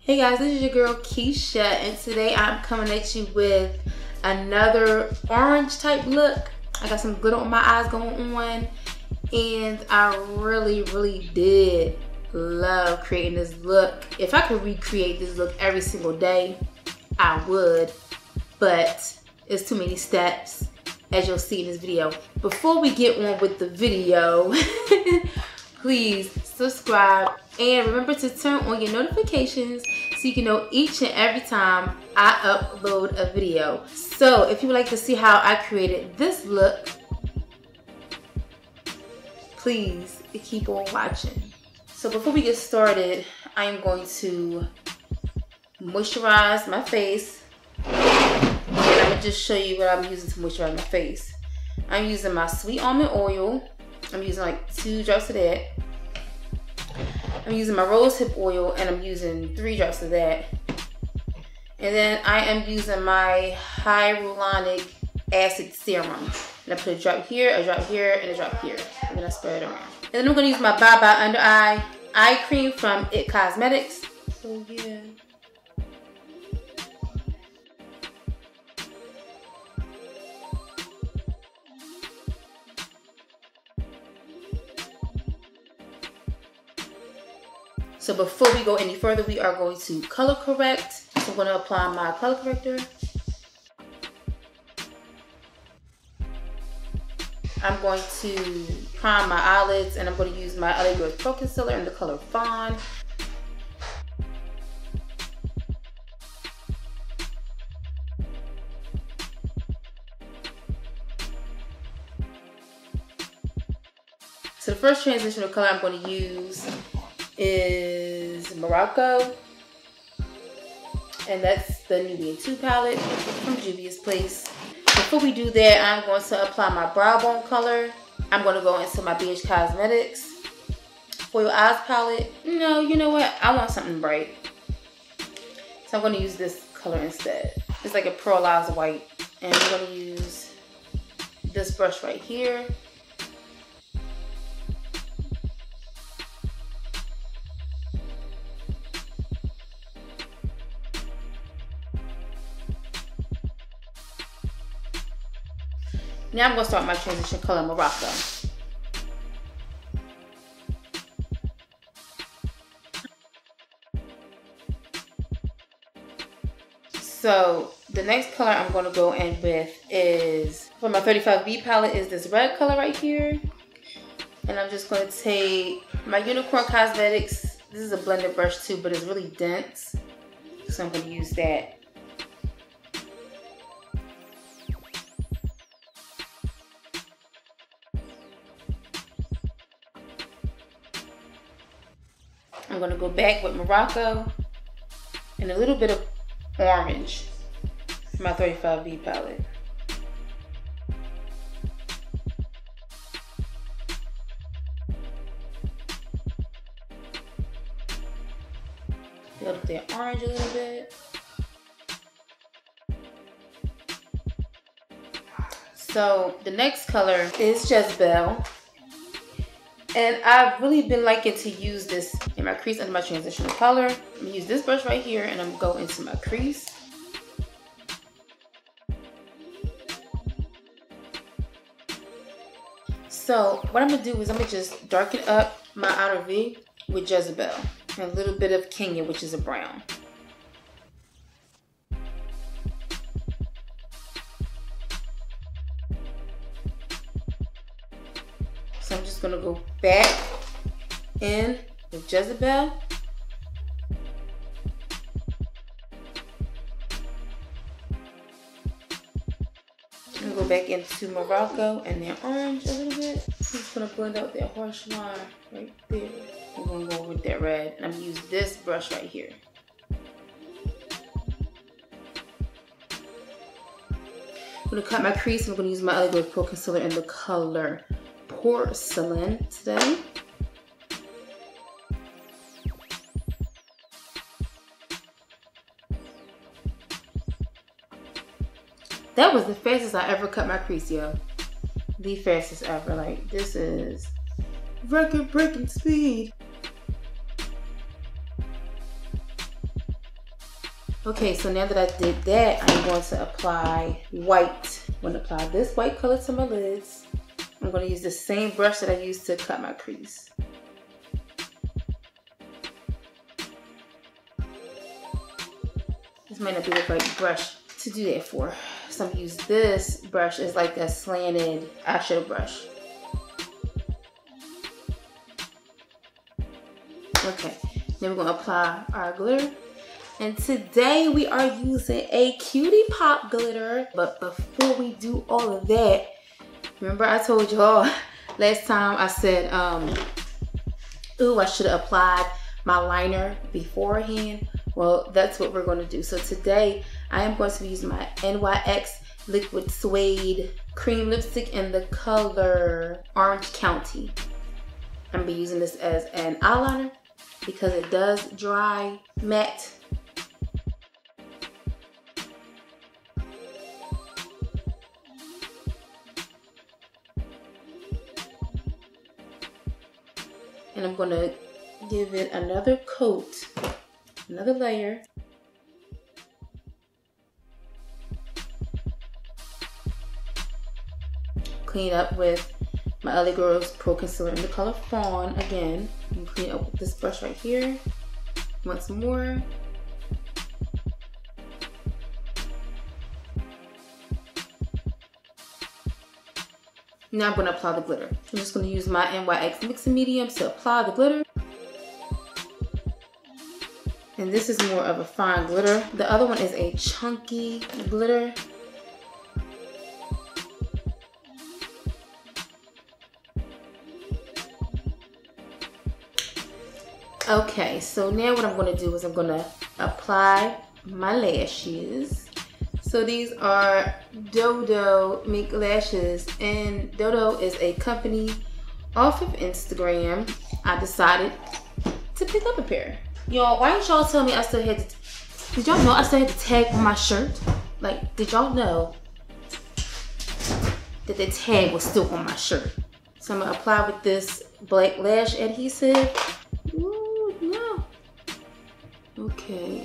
Hey guys, this is your girl Keisha, and today I'm coming at you with another orange type look. I got some glitter on my eyes going on, and I really, really did love creating this look. If I could recreate this look every single day, I would, but it's too many steps as you'll see in this video. Before we get on with the video, please subscribe and remember to turn on your notifications so you can know each and every time I upload a video. So if you would like to see how I created this look, please keep on watching. So before we get started, I am going to moisturize my face I'm gonna just show you what I'm using to moisturize my face. I'm using my sweet almond oil. I'm using like two drops of that. I'm using my rose hip oil and I'm using three drops of that. And then I am using my hyaluronic acid serum. And I put a drop here, a drop here, and a drop here. And then I spread it around. And then I'm gonna use my Bye Under Eye Eye Cream from IT Cosmetics. So yeah. So before we go any further, we are going to color correct. So I'm going to apply my color corrector. I'm going to prime my eyelids and I'm going to use my LA Girls Pro Concealer in the color Fawn. So the first transitional color I'm going to use is Morocco. And that's the Nubian 2 palette from Juvia's Place. Before we do that, I'm going to apply my brow bone color. I'm going to go into my BH Cosmetics your eyes palette. No, you know what? I want something bright. So I'm going to use this color instead. It's like a pearlized white. And I'm going to use this brush right here. Now I'm to start my transition color Morocco. So the next color I'm going to go in with is, for my 35B palette, is this red color right here. And I'm just going to take my Unicorn Cosmetics. This is a blended brush too, but it's really dense. So I'm to use that I'm gonna go back with Morocco and a little bit of orange for my 35B palette. Build up that orange a little bit. So the next color is Jezebel. And I've really been liking to use this in my crease under my transitional color. I'm gonna use this brush right here and I'm gonna go into my crease. So what I'm gonna do is I'm gonna just darken up my outer V with Jezebel and a little bit of Kenya, which is a brown. Jezebel. I'm gonna go back into Morocco and then orange a little bit. I'm just gonna blend out that harsh line right there. I'm gonna go with that red and I'm gonna use this brush right here. I'm gonna cut my crease. I'm gonna use my other LA Pro Concealer in the color porcelain today. That was the fastest I ever cut my crease, yo. The fastest ever. Like, this is record breaking speed. Okay, so now that I did that, I'm going to apply white. I'm going to apply this white color to my lids. I'm going to use the same brush that I used to cut my crease. This might not be the right brush to do that for. So I'm gonna use this brush as like a slanted eyeshadow brush. Okay, then we're gonna apply our glitter. And today we are using a Cutie Pop glitter. But before we do all of that, remember I told y'all last time I said, um, ooh, I should have applied my liner beforehand. Well, that's what we're to do. So today I am going to use my NYX Liquid Suede Cream Lipstick in the color Orange County. I'm going to be using this as an eyeliner because it does dry matte. And I'm going to give it another coat another layer. Clean up with my LA Girls Pro Concealer in the color Fawn again. And clean up with this brush right here. Once more. Now I'm going to apply the glitter. I'm just going to use my NYX Mixing Medium to apply the glitter. And this is more of a fine glitter. The other one is a chunky glitter. Okay, so now what I'm gonna do is I'm gonna apply my lashes. So these are Dodo Mink Lashes and Dodo is a company off of Instagram. I decided to pick up a pair. Y'all, why didn't y'all tell me I still had to, did y'all know I still had the tag on my shirt? Like, did y'all know that the tag was still on my shirt? So I'm gonna apply with this black lash adhesive. Okay,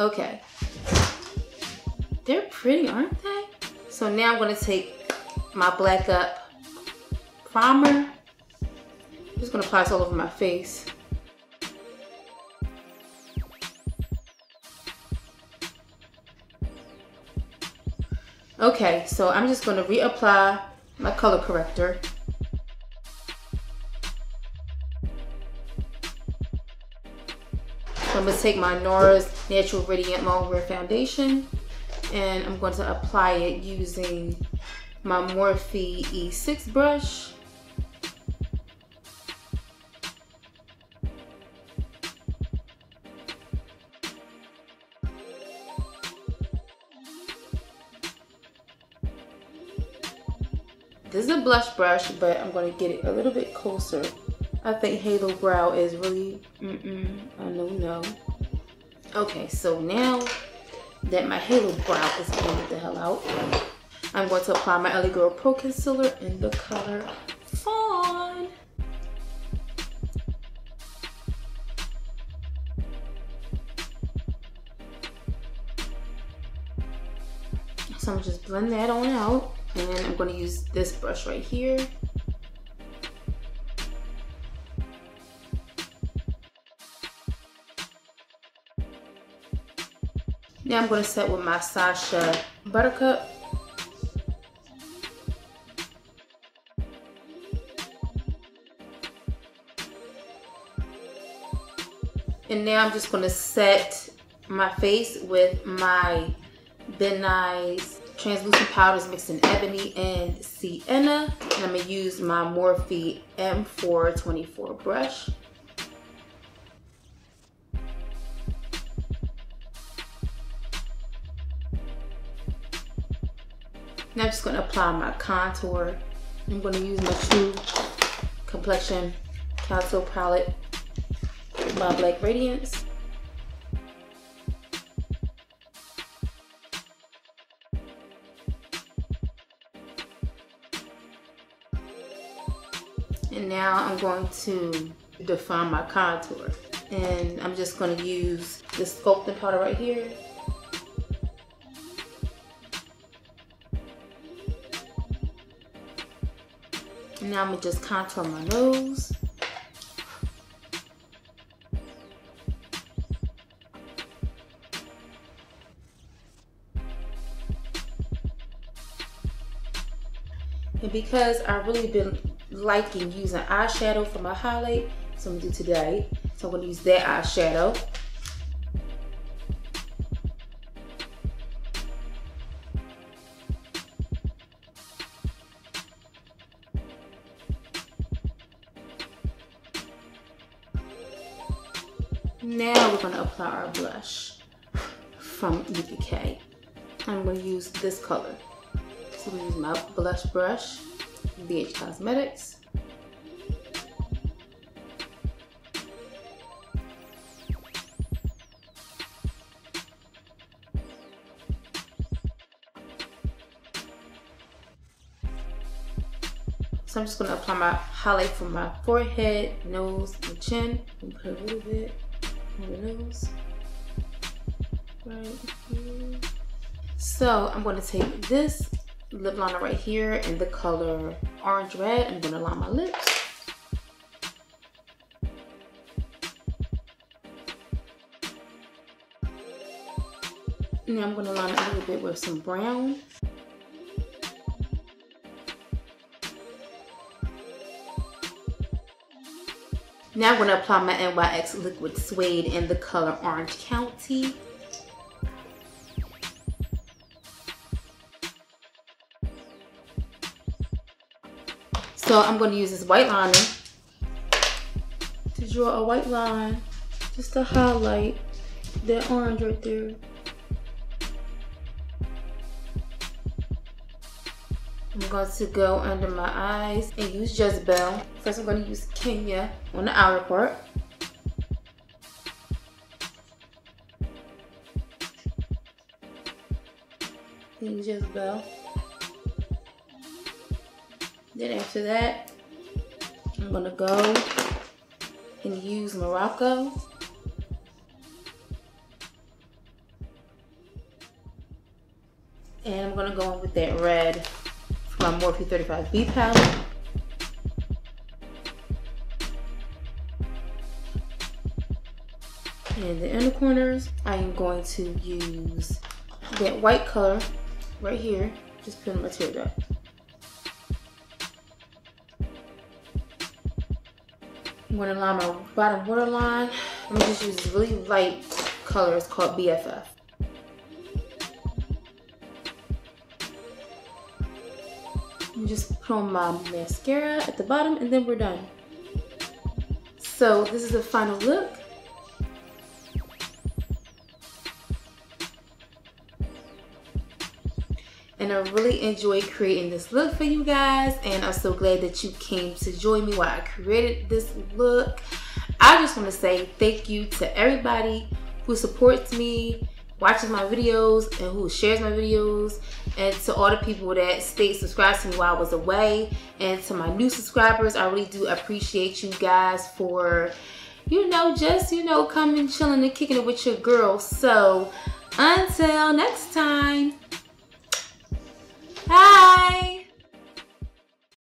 okay. They're pretty, aren't they? So now I'm gonna take my black up primer I'm just gonna apply this all over my face. Okay, so I'm just gonna reapply my color corrector. I'm gonna take my NARS Natural Radiant Longwear Foundation and I'm going to apply it using my Morphe E6 brush. This is a blush brush, but I'm going to get it a little bit closer. I think Halo Brow is really, mm-mm, I don't know no. Okay, so now that my Halo Brow is getting the hell out, I'm going to apply my LA Girl Pro Concealer in the color Fawn. So I'm just blend that on out. And I'm going to use this brush right here. I'm going to set with my Sacha Buttercup. And now I'm just going to set my face with my Ben Nye's translucent powders mixed in ebony and sienna. And I'm gonna use my Morphe M424 brush. Now I'm just gonna apply my contour. I'm gonna use my True Complexion Contour Palette by Black Radiance. And now I'm going to define my contour. And I'm just gonna use this sculpting powder right here. Now I'm gonna just contour my nose. And because I've really been liking using eyeshadow for my highlight, so I'm gonna do today. So I'm gonna use that eyeshadow. Our blush from UVK. I'm gonna use this color. So I'm gonna use my blush brush, BH Cosmetics. So I'm just gonna apply my highlight from my forehead, nose, and chin. And put a little bit on nose. Right here. So I'm gonna take this lip liner right here in the color orange red. I'm gonna line my lips. Now I'm gonna line it a little bit with some brown. Now I'm gonna apply my NYX Liquid Suede in the color Orange County. So I'm gonna use this white liner to draw a white line just to highlight that orange right there. I'm going to go under my eyes and use Jezebel. First I'm going to use Kenya on the outer part. Use Jezebel. Then after that, I'm going to go and use Morocco. And I'm going to go in with that red my Morphe 35B palette. And the inner corners, I am going to use that white color right here. Just put in my teardrop. I'm gonna line my bottom waterline. I'm gonna just use this really light color. It's called BFF. Just put on my mascara at the bottom and then we're done. So this is the final look. And I really enjoyed creating this look for you guys and I'm so glad that you came to join me while I created this look. I just want to say thank you to everybody who supports me, watches my videos and who shares my videos. And to all the people that stayed subscribed to me while I was away. And to my new subscribers I really do appreciate you guys for you know just you know coming chilling and kicking it with your girl. So until next time. Bye